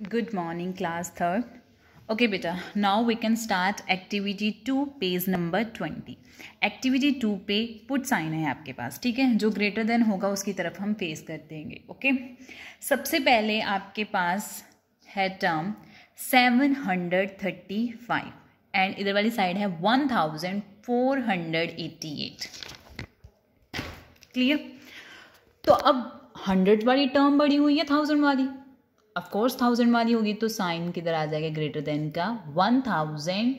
Good morning, class third. Okay, beta. Now we can start activity two, page number twenty activity two पे put sign है आपके पास ठीक है? जो greater than होगा उसकी तरफ़ हम फेस कर देंगे ओके सबसे पहले आपके पास है term seven hundred thirty five and इधर वाली साइड है one thousand four hundred eighty eight clear तो अब हंड्रेड वाली टर्म बड़ी हुई है थाउज़ेंड वाली। ऑफकोर्स थाउज़ेंड वाली होगी तो साइन किधर आ जाएगा? ग्रेटर देन का one thousand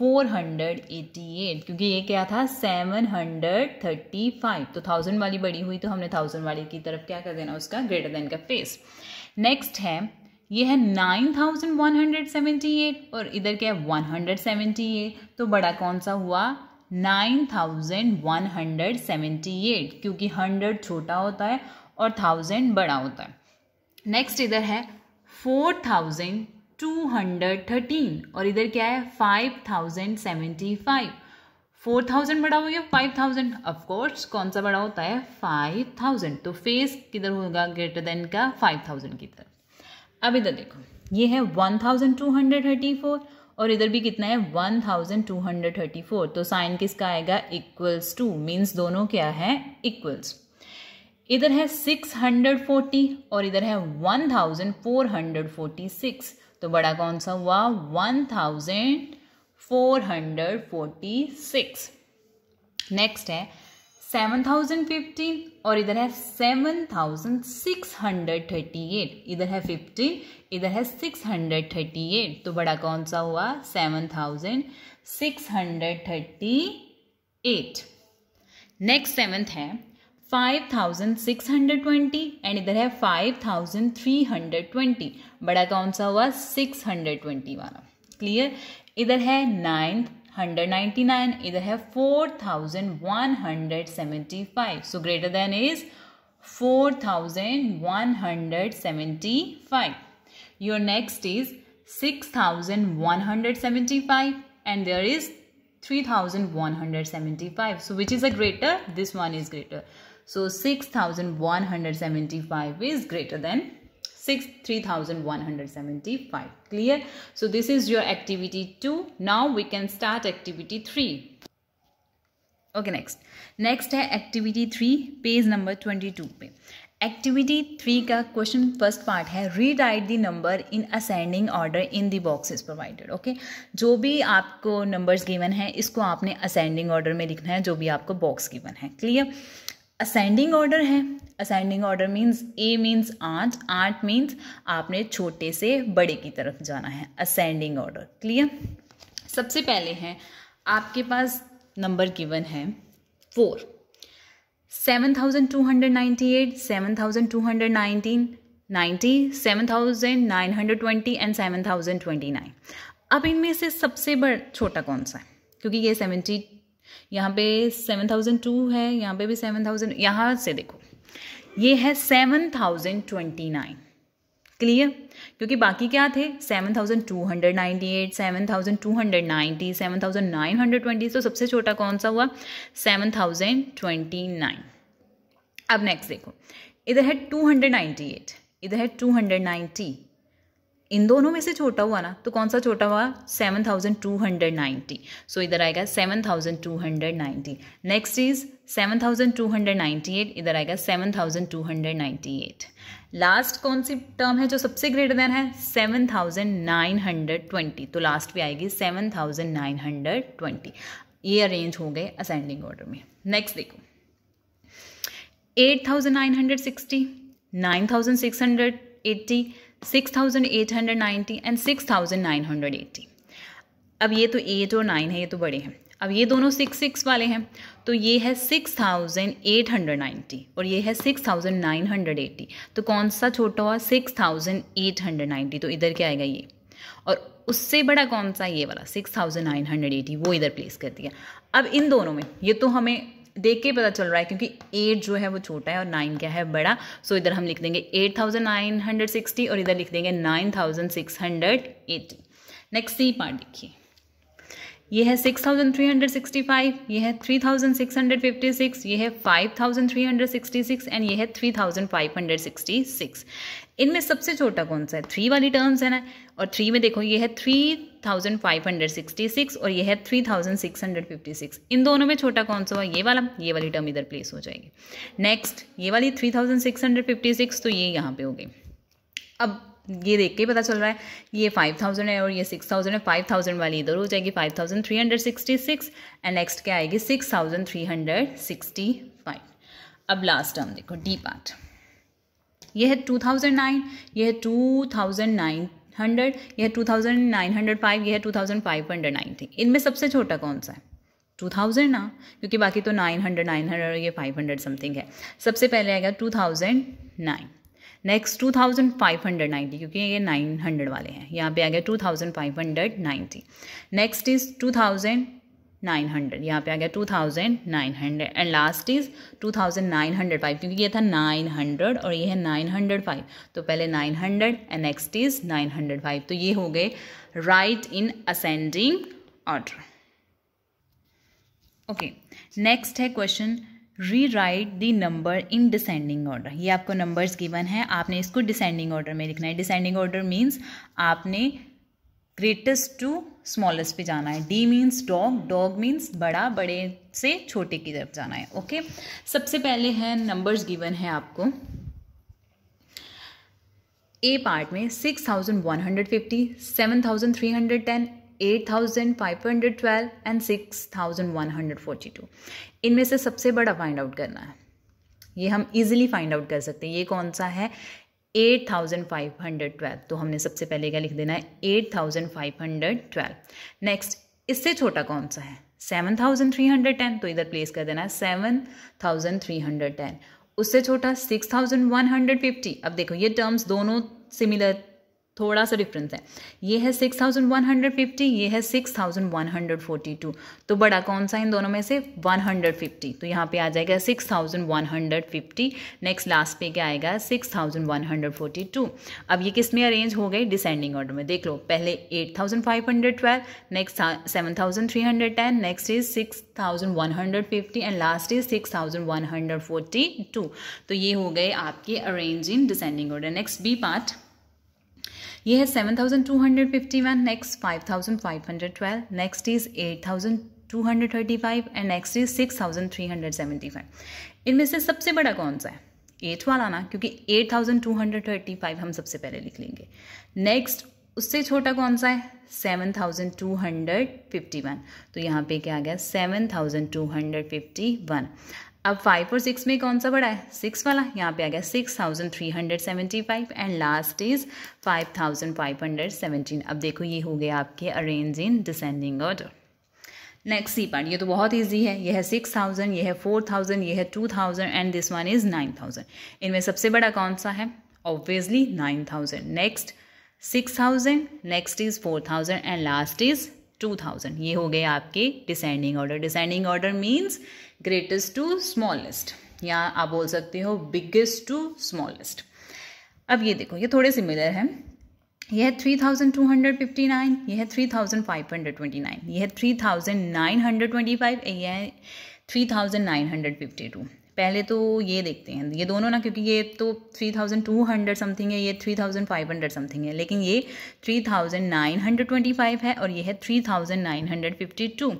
four hundred eighty eight क्योंकि ये क्या था? सेवन हंड्रेड थर्टी फाइव तो थाउज़ेंड वाली बड़ी हुई तो हमने थाउज़ेंड वाली की तरफ़ क्या कर देना उसका? ग्रेटर देन का फेस नेक्स्ट है, ये है nine thousand one hundred seventy eight और इधर क्या है? वन हंड्रेड सेवेंटी एट तो बड़ा कौन सा हुआ? Nine thousand one hundred seventy eight क्योंकि हंड्रेड छोटा होता है और थाउज़ेंड बड़ा होता है। नेक्स्ट इधर है four thousand two hundred thirteen और इधर क्या है five thousand seventy five four thousand बड़ा हो गया फाइव थाउज़ेंड ऑफकोर्स कौन सा बड़ा होता है? फाइव थाउज़ेंड तो फेस किधर होगा? ग्रेटर देन का फाइव थाउज़ेंड की तरफ़। अब इधर देखो, ये है one thousand two hundred thirty four और इधर भी कितना है? One thousand two hundred thirty four तो साइन किसका आएगा? इक्वल्स टू मीन्स दोनों क्या है? इक्वल्स इधर है सिक्स हंड्रेड फोर्टी और इधर है one thousand four hundred forty six तो बड़ा कौन सा हुआ? One thousand four hundred forty six next है सेवन थाउज़ेंड फिफ्टीन और इधर है seven thousand six hundred thirty eight इधर है फिफ्टीन इधर है सिक्स हंड्रेड थर्टी एट तो बड़ा कौन सा हुआ? Seven thousand six hundred thirty eight next seventh है five thousand six hundred twenty and इधर है five thousand three hundred twenty. बड़ा कौन सा हुआ? सिक्स हंड्रेड ट्वेंटी वाला। क्लियर इधर है नाइन हंड्रेड नाइन्टी नाइन, इधर है four thousand one hundred seventy five. So greater than is four thousand one hundred seventy five. Your next is 3175 so which is a greater? This one is greater. So 6175 is greater than 6 3175 clear? So this is your activity 2 now we can start activity 3 okay next. Next activity 3 page number 22 पे activity three का question first part है read write the number in ascending order in the boxes provided okay जो भी आपको numbers given है, इसको आपने ascending order में लिखना है, जो भी आपको बॉक्स गिवन है क्लियर असेंडिंग ऑर्डर है। Ascending order means A means आठ आठ मीन्स आपने छोटे से बड़े की तरफ़ जाना है असेंडिंग ऑर्डर क्लियर सबसे पहले है, आपके पास नंबर गिवन है four seven thousand two hundred ninety eight, seven thousand two hundred nineteen ninety seven thousand nine hundred twenty and seven thousand twenty nine. अब इनमें से सबसे बड़ा, छोटा कौन सा है? क्योंकि ये सेवेंटी, यहाँ पे सेवन थाउज़ेंड टू है, यहाँ पे भी सेवन थाउज़ेंड, यहाँ से देखो। ये है seven thousand twenty nine. Clear? क्योंकि बाकी क्या थे? Seven thousand two hundred ninety eight seven thousand two hundred ninety seven thousand nine hundred twenty तो सबसे छोटा कौन सा हुआ? सेवन थाउज़ेंड ट्वेंटी नाइन अब नेक्स्ट देखो। इधर है टू हंड्रेड नाइन्टी एट इधर है टू हंड्रेड नाइन्टी इन दोनों में से छोटा हुआ ना तो कौन सा छोटा हुआ? Seven thousand two hundred ninety so इधर आएगा seven thousand two hundred ninety next is seven thousand two hundred ninety eight, इधर आएगा seven thousand two hundred ninety eight. Last कौन सी टर्म है जो सबसे ग्रेटर देन है? Seven thousand nine hundred twenty. तो लास्ट पे आएगी seven thousand nine hundred twenty. ये अरेंज हो गए असेंडिंग ऑर्डर में। नेक्स्ट देखो। Eight thousand nine hundred sixty, nine thousand six hundred eighty six thousand eight hundred ninety and six thousand nine hundred eighty अब ये तो एट और nine है, ये तो बड़े हैं। अब ये दोनों सिक्स सिक्स वाले हैं तो ये है six thousand eight hundred ninety और ये है six thousand nine hundred eighty तो कौन सा छोटा हुआ? Six thousand eight hundred ninety तो इधर क्या आएगा ये? और उससे बड़ा कौन सा? ये वाला, six thousand nine hundred eighty, वो इधर प्लेस कर दिया। अब इन दोनों में, ये तो हमें देख के पता चल रहा है, क्योंकि एट जो है वो छोटा है और नाइन क्या है, बड़ा। सो इधर हम लिख देंगे eight thousand nine hundred sixty और इधर लिख देंगे nine thousand six hundred eighty next C part देखिए। ये है six thousand three hundred sixty five ये है three thousand six hundred fifty six ये है five thousand three hundred sixty six and ये है three thousand five hundred sixty six इनमें सबसे छोटा कौन सा है? थ्री वाली टर्म्स है ना? और थ्री में देखो, ये है three thousand five hundred sixty six और ये है three thousand six hundred fifty six इन दोनों में छोटा कौन सा हुआ? ये वाला, ये वाली टर्म इधर प्लेस हो जाएगी। नेक्स्ट ये वाली three thousand six hundred fifty six तो ये यहाँ पे हो गई। अब ये देख के पता चल रहा है, ये फाइव थाउज़ेंड है और ये सिक्स थाउज़ेंड है फाइव थाउज़ेंड वाली इधर हो जाएगी five thousand three hundred sixty six and next क्या आएगी? Six thousand three hundred sixty five अब लास्ट टर्म देखो डी पार्ट ये है टू थाउज़ेंड नाइन ये है टू थाउज़ेंड नाइन हंड्रेड यह two thousand nine hundred five यह है two thousand five hundred ninety इनमें सबसे छोटा कौन सा है? टू थाउज़ेंड ना, क्योंकि बाकी तो नाइन हंड्रेड नाइन हंड्रेड और ये फाइव हंड्रेड समथिंग है. सबसे पहले आएगा two thousand nine next two thousand five hundred ninety क्योंकि ये नाइन हंड्रेड वाले हैं। यहाँ पे आ गया two thousand five hundred ninety next is two thousand nine hundred यहाँ पे आ गया two thousand nine hundred and last is two thousand nine hundred five क्योंकि ये था नाइन हंड्रेड और ये है नाइन हंड्रेड फाइव तो पहले nine hundred and next is nine hundred five तो ये हो गए right in ascending order okay next है question rewrite the number in descending order ये आपको नंबर्स गिवन है। आपने इसको डिसेंडिंग ऑर्डर में लिखना है। डिसेंडिंग ऑर्डर मीन्स आपने ग्रेटेस्ट टू स्मॉलेस्ट पे जाना है। D means dog dog means बड़ा, बड़े से छोटे की तरफ़ जाना है। Okay okay? सबसे पहले है नंबर्स गिवन है आपको। ए पार्ट में six thousand one hundred fifty seven thousand three hundred ten eight thousand five hundred twelve and six thousand one hundred forty two. इनमें से सबसे बड़ा फाइंड आउट करना है। ये हम इजीली फाइंड आउट कर सकते हैं। ये कौन सा है? Eight thousand five hundred twelve. तो हमने सबसे पहले क्या लिख देना है? Eight thousand five hundred twelve. Next इससे छोटा कौन सा है? Seven thousand three hundred ten. तो इधर प्लेस कर देना है। Seven thousand three hundred ten. उससे छोटा six thousand one hundred fifty. अब देखो, ये टर्म्स दोनों सिमिलर थोड़ा सा डिफरेंस है। ये है six thousand one hundred fifty ये है six thousand one hundred forty two तो बड़ा कौन सा इन दोनों में से? वन हंड्रेड फिफ्टी तो यहाँ पे आ जाएगा six thousand one hundred fifty next last पे क्या आएगा? Six thousand one hundred forty two अब ये किसमें अरेंज हो गई? डिसेंडिंग ऑर्डर में। देख लो, पहले eight thousand five hundred twelve next seven thousand three hundred ten next is six thousand one hundred fifty and last is six thousand one hundred forty two तो ये हो गए आपके arrange in descending order next B part ये है seven thousand two hundred fifty one next five thousand five hundred twelve next is eight thousand two hundred thirty five and next is six thousand three hundred seventy five इनमें से सबसे बड़ा कौन सा है? Eight वाला ना, क्योंकि eight thousand two hundred thirty five हम सबसे पहले लिख लेंगे। नेक्स्ट उससे छोटा कौन सा है? Seven thousand two hundred fifty one तो यहाँ पे क्या आ गया? Seven thousand two hundred fifty one अब फाइव और सिक्स में कौन सा बड़ा है? सिक्स वाला, यहाँ पे आ गया six thousand three hundred seventy five and last is five thousand five hundred seventeen अब देखो, ये हो गया आपके arrange in descending order next C part ये तो बहुत ईजी है। ये है सिक्स थाउज़ेंड ये है फोर थाउज़ेंड ये है two thousand and this one is nine thousand इनमें सबसे बड़ा कौन सा है? Obviously nine thousand next six thousand next is four thousand and last is two thousand ये हो गए आपके descending order descending order means greatest to smallest या आप बोल सकते हो बिगेस्ट टू स्मॉलेस्ट अब ये देखो, ये थोड़े सिमिलर हैं। यह है three thousand two hundred fifty nine यह है three thousand five hundred twenty nine यह है three thousand nine hundred twenty five यह है three thousand nine hundred fifty two पहले तो ये देखते हैं, ये दोनों ना, क्योंकि ये तो three thousand two hundred something है, ये three thousand five hundred something है, लेकिन ये three thousand nine hundred twenty five है और ये है three thousand nine hundred fifty two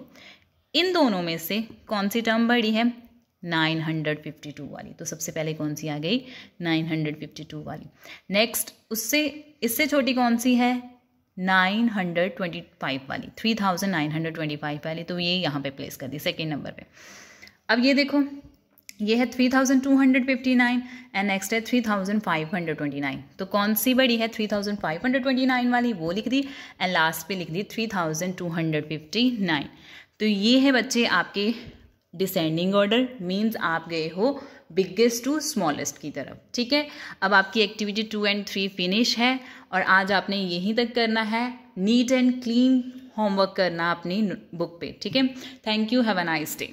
इन दोनों में से कौन सी टर्म बड़ी है? 952 वाली। तो सबसे पहले कौन सी आ गई? 952 वाली। नेक्स्ट उससे, इससे छोटी कौन सी है? 925 वाली। 3925 वाली। तो ये यहाँ पे प्लेस कर दी सेकेंड नंबर पे। अब ये देखो, ये है 3259 एंड नेक्स्ट है 3529 तो कौन सी बड़ी है? 3529 वाली, वो लिख दी। एंड लास्ट पे लिख दी 3259 तो ये है बच्चे आपके डिसेंडिंग ऑर्डर मीन्स आप गए हो बिगेस्ट टू स्मॉलेस्ट की तरफ़, ठीक है? अब आपकी activity two and three finish है और आज आपने यहीं तक करना है नीट एंड क्लीन होमवर्क करना अपनी बुक पे, ठीक है? Thank you have a nice day